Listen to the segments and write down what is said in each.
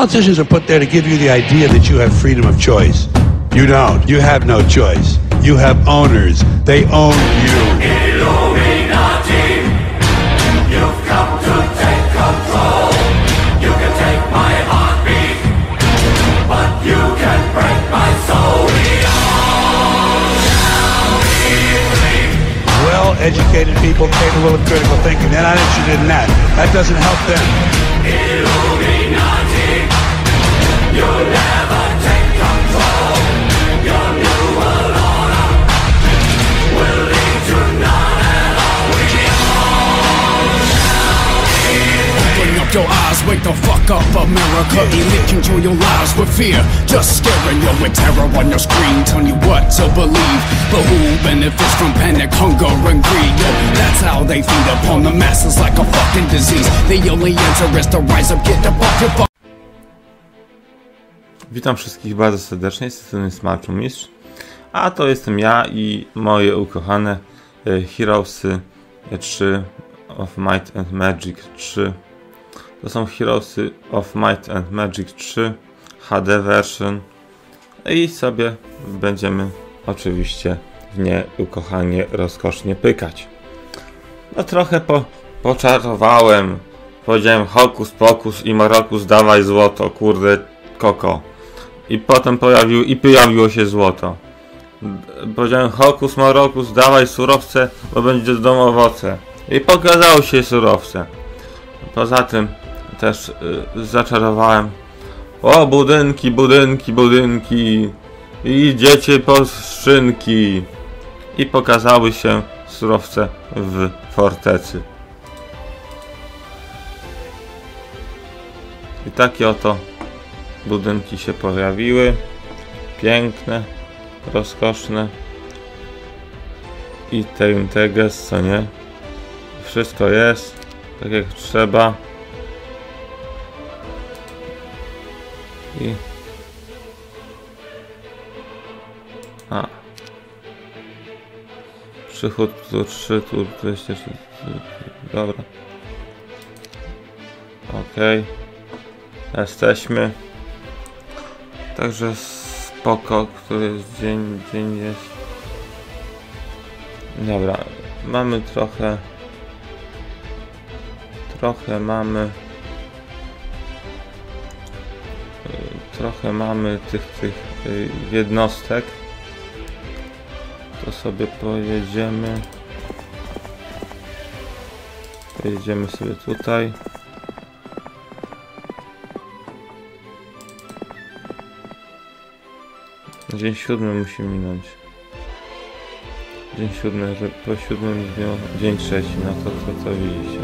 Politicians are put there to give you the idea that you have freedom of choice. You don't. You have no choice. You have owners. They own you. Illuminati, you've come to take control. You can take my heartbeat, but you can break my soul. Well-educated people capable of critical thinking. They're not interested in that. That doesn't help them. Your new world order will lead to none at all. We all shall be. Open up your eyes, wake the fuck up, America. Elite control your lives with fear. Just scaring you with terror on your screen, telling you what to believe. But who benefits from panic, hunger, and greed? Yo, that's how they feed upon the masses like a fucking disease. The only answer is to rise up, get the fuck, Witam wszystkich bardzo serdecznie, z strony Smalczu Mistrz. A to jestem ja i moje ukochane e, Heroesy 3 of Might and Magic 3. To są Heroesy of Might and Magic 3 HD version i sobie będziemy oczywiście w nie ukochanie rozkosznie pykać. No trochę po, poczarowałem. Powiedziałem hokus pokus i Marokus dawaj złoto, kurde koko. I potem pojawił, i pojawiło się złoto. Powiedziałem hokus Marokus dawaj surowce, bo będzie z domu owoce. I pokazało się surowce. Poza tym też y, zaczarowałem. O budynki, budynki, budynki. I idziecie po skrzynki. I pokazały się surowce w fortecy. I takie oto budynki się pojawiły. Piękne, rozkoszne. I Teinteges, co nie? Wszystko jest tak jak trzeba. I... A. Przychód tu 3, tu 200, tu- tu- dobra. Okej. Jesteśmy. Także spoko, który dzień, dzień jest. Dobra, mamy trochę. Trochę mamy. Trochę mamy tych, tych y, jednostek. To sobie pojedziemy. Pojedziemy sobie tutaj. Dzień siódmy musi minąć. Dzień siódmy, że po siódmym dniu dzień trzeci, no to to, to widzicie.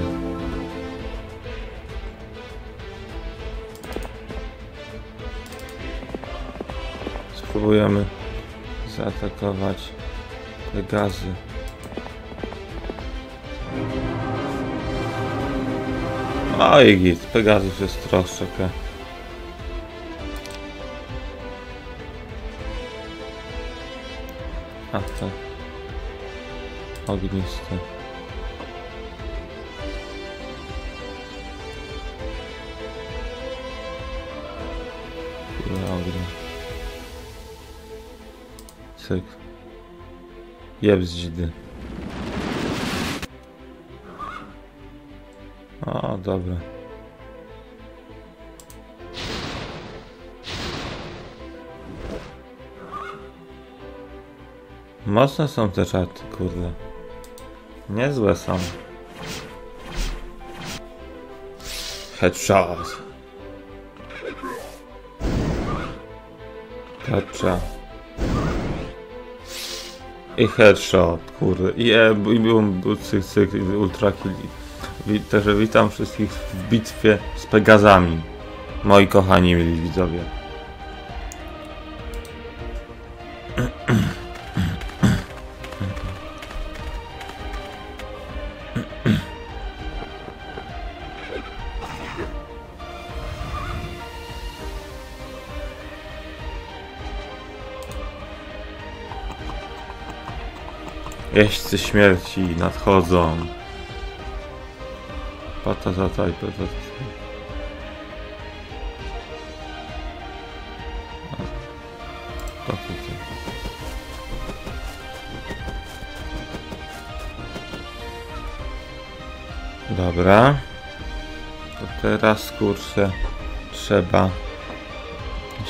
Spróbujemy zaatakować te gazy. Oj git, Pegasus jest troszeczkę. A to ognisty. Chwila ognia. Cyk. Jeb. O, dobra. Mocne są te czaty, kurde. Niezłe są. Headshot. Headshot. I headshot, kurde. I, e, i był był cyk, cyk, ultra kill. Także witam wszystkich w bitwie z Pegazami. Moi kochani mieli widzowie. Jeźdźcy śmierci nadchodzą. Patatata i patata. Dobra. To teraz kurczę trzeba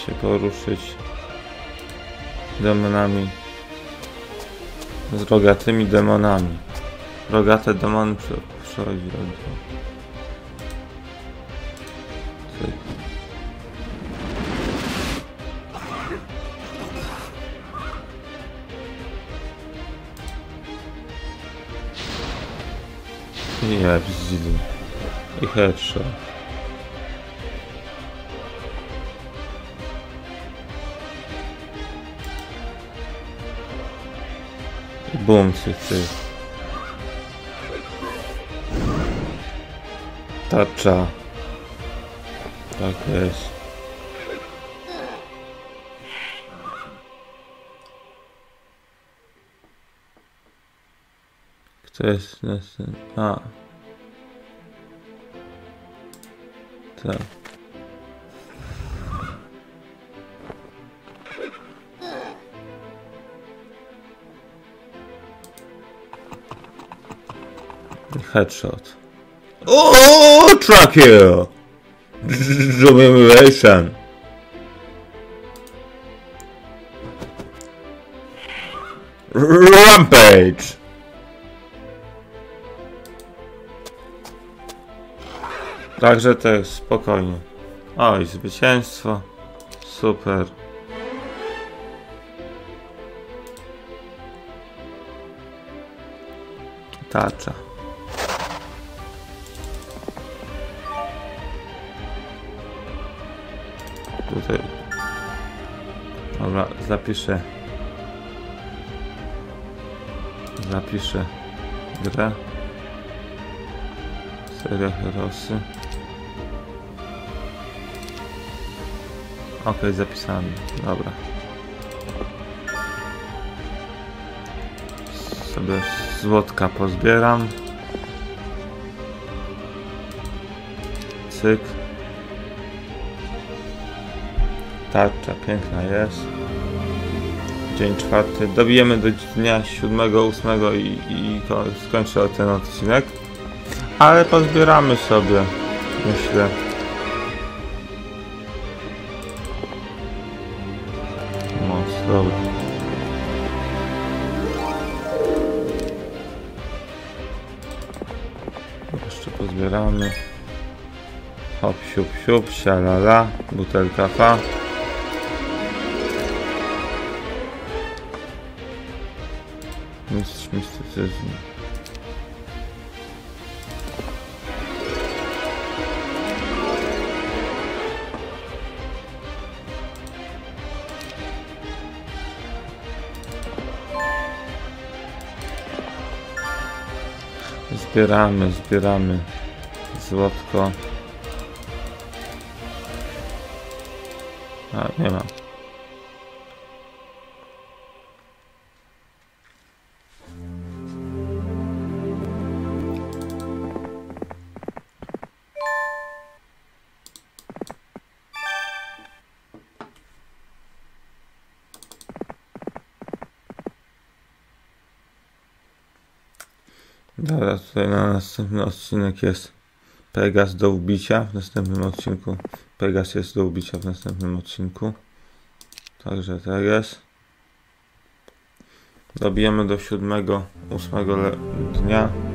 się poruszyć domenami z rogatymi demonami. Rogate demony Cyk. Ja bzdzilu. I headshot. Bum, cyk. Tarcza. Tak jest. Kto jest następny? A. Tak. Headshot. O, track here! Domination. Rampage. Także też spokojnie. Oj, zwycięstwo. Super. Tarcza. Zapiszę. Zapiszę grę. Seria Herosy. Ok, zapisany. Dobra. Sobie złotka pozbieram. Cyk. Tarcza piękna jest. Dzień czwarty. Dobijemy do dnia siódmego, ósmego i, i ko- skończę ten odcinek. Ale pozbieramy sobie, myślę. Moc. Jeszcze pozbieramy. Hop, siup, siup, sialala, butelka fa. Mistrz mistycyzmu. Zbieramy, zbieramy złotko. A, nie ma. Dobra, tutaj na następny odcinek jest Pegas do ubicia. W następnym odcinku Pegas jest do ubicia w następnym odcinku. Także tak jest. Dobijemy do siódmego, ósmego dnia.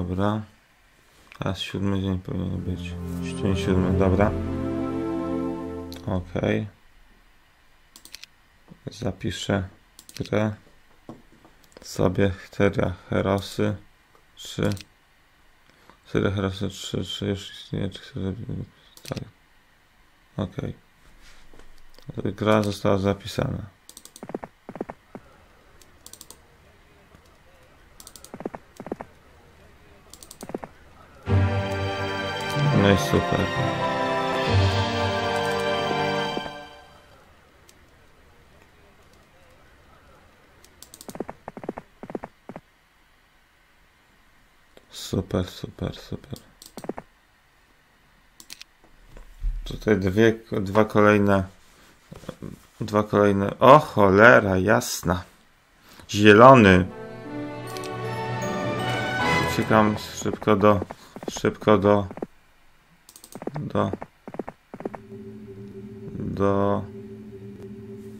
Dobra. Teraz siódmy dzień powinien być. Dzień siódmy, dobra. Okej. Zapiszę grę. Sobie Teria Herosy 3. Teria Herosy 3, 3 już istnieje, czy chcę? Tak. Okej. Gra została zapisana. No i super. Super, super, super. Tutaj dwie, dwa kolejne. Dwa kolejne. O cholera, jasna. Zielony. Uciekam szybko do. Szybko do. Do. Do.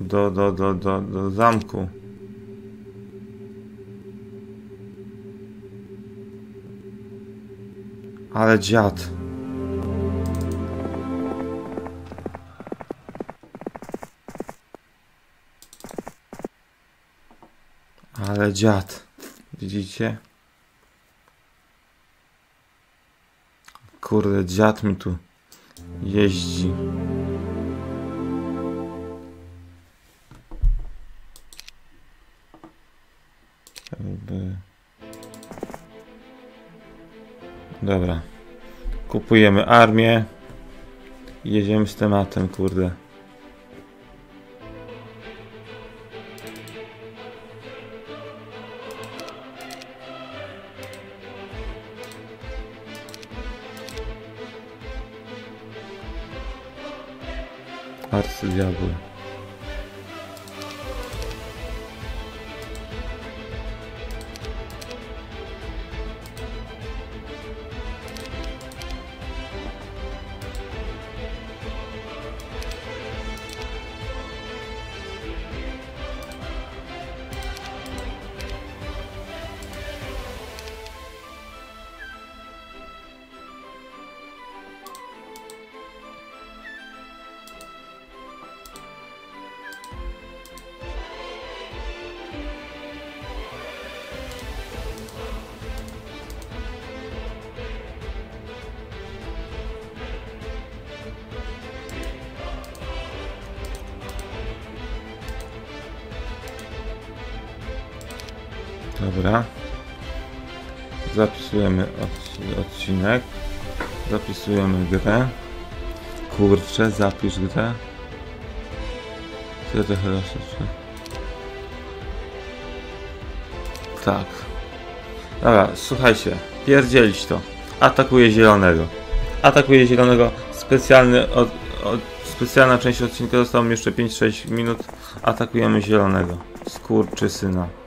Do, do, do, do, do zamku. Ale dziad. Ale dziad. Widzicie? Kurde, dziad mi tu jeździ. Jakby... Dobra. Kupujemy armię. Jedziemy z tematem, kurde. diablo. Dobra. Zapisujemy odci- odcinek. Zapisujemy grę. Kurczę, zapisz grę. Tyle trochę rozszerzy. Tak. Dobra, słuchajcie. Pierdzielić to. Atakuje zielonego. Atakuje zielonego. Specjalny od, od, specjalna część odcinka zostało mi jeszcze 5-6 minut. Atakujemy zielonego. Skurczy syna.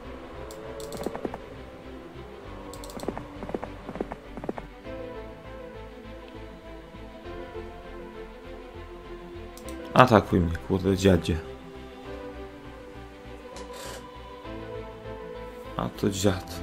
Atakuj mnie, kurde dziadzie. A to dziad.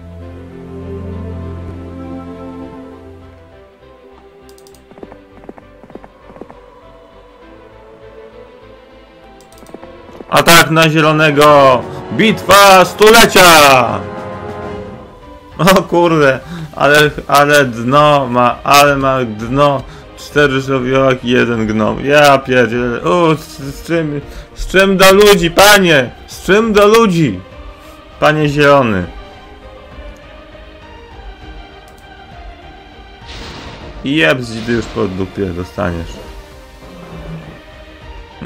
Atak na zielonego! Bitwa stulecia! O kurde, ale, ale dno ma, ale ma dno. Cztery żowiołaki, jeden gnom. Ja pierdzielę. O, z, z czym, z czym do ludzi, panie? Z czym do ludzi? Panie zielony. I jeb, ty już po dupie dostaniesz.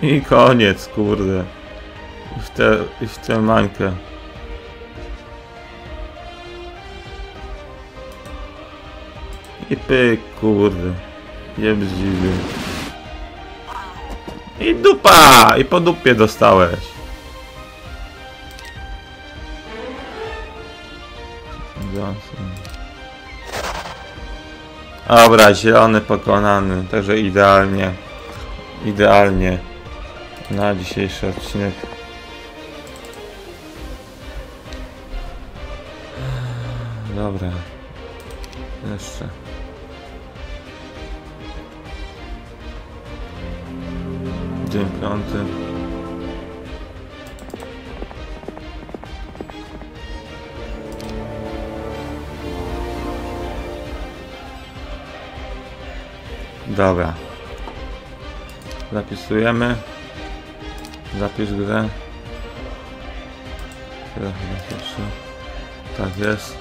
I koniec, kurde. I w tę, i w tę mańkę. I pyk, kurde. Nie bzdziwy. I dupa! I po dupie dostałeś. Dobra, zielony pokonany, także idealnie. Idealnie na dzisiejszy odcinek. Dobra. Jeszcze. Dzień piąty. Dobra. Zapisujemy. Zapisz grę. Tak jest.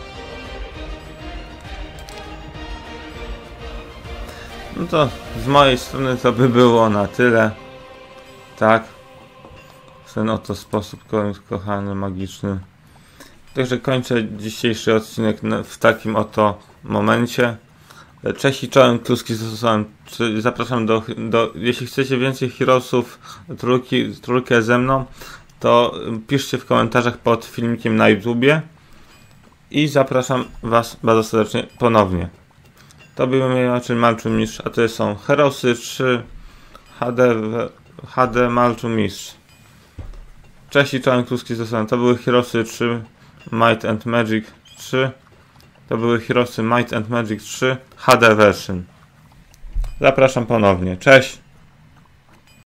No to z mojej strony to by było na tyle. Tak. W ten oto sposób, ko- kochany, magiczny. Także kończę dzisiejszy odcinek w takim oto momencie. Cześć i czołem, kluski stosowałem. Zapraszam do, do. Jeśli chcecie więcej Heroesów, trójki, trójkę ze mną, to piszcie w komentarzach pod filmikiem na YouTubie. I zapraszam Was bardzo serdecznie ponownie. To były Malczyn Malczyn Mistrz, a to są Herosy 3 HD, w- HD Malczyn Mistrz. Cześć i czołem, kluski stosowałem. To były Herosy 3 Might and Magic 3. To były Heroesy Might and Magic 3 HD version. Zapraszam ponownie. Cześć!